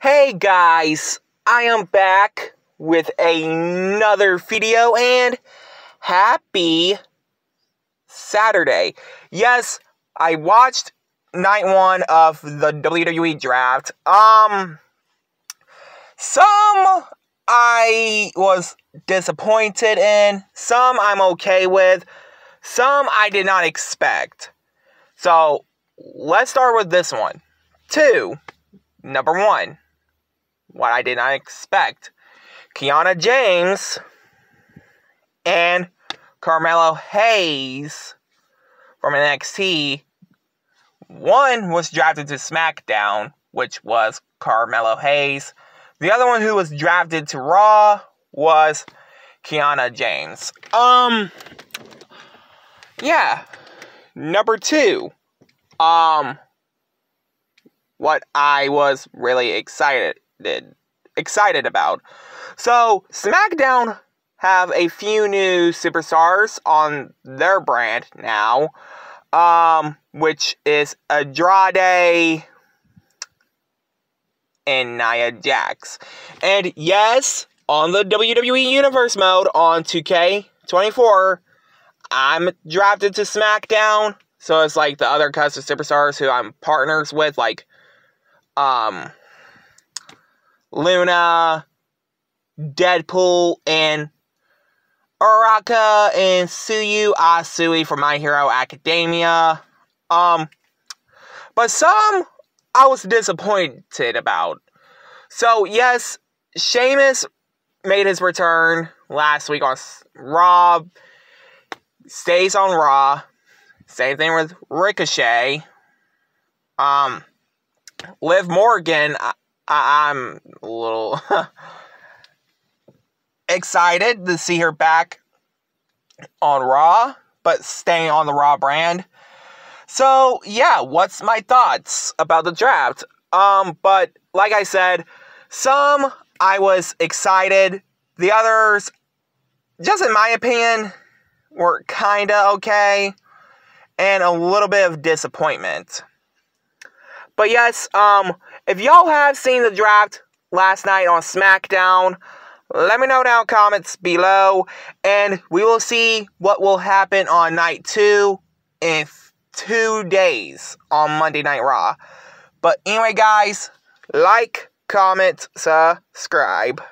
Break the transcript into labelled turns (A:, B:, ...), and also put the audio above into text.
A: Hey guys, I am back with another video and happy Saturday. Yes, I watched night one of the WWE draft. Um, some I was disappointed in, some I'm okay with, some I did not expect. So, let's start with this one. Two, number one, what I did not expect. Kiana James and Carmelo Hayes from NXT. One was drafted to SmackDown, which was Carmelo Hayes. The other one who was drafted to Raw was Kiana James. Um, yeah. Number two, um, what I was really excited excited about. So, SmackDown have a few new superstars on their brand now, um, which is Andrade and Nia Jax. And yes, on the WWE Universe mode on 2K24, I'm drafted to SmackDown. So it's like the other custom superstars who I'm partners with, like um Luna, Deadpool, and Uraka and Tsuyu Asui from My Hero Academia. Um, but some I was disappointed about. So yes, Sheamus made his return last week on Raw. Stays on Raw. Same thing with Ricochet. Um, Liv Morgan, I, am a little excited to see her back on Raw, but staying on the Raw brand. So, yeah, what's my thoughts about the draft? Um, but like I said, some I was excited, the others, just in my opinion, were kinda okay, and a little bit of disappointment. But yes, um, if y'all have seen the draft last night on SmackDown, let me know down comments below, and we will see what will happen on night two in two days on Monday Night Raw. But anyway, guys, like, comment, subscribe.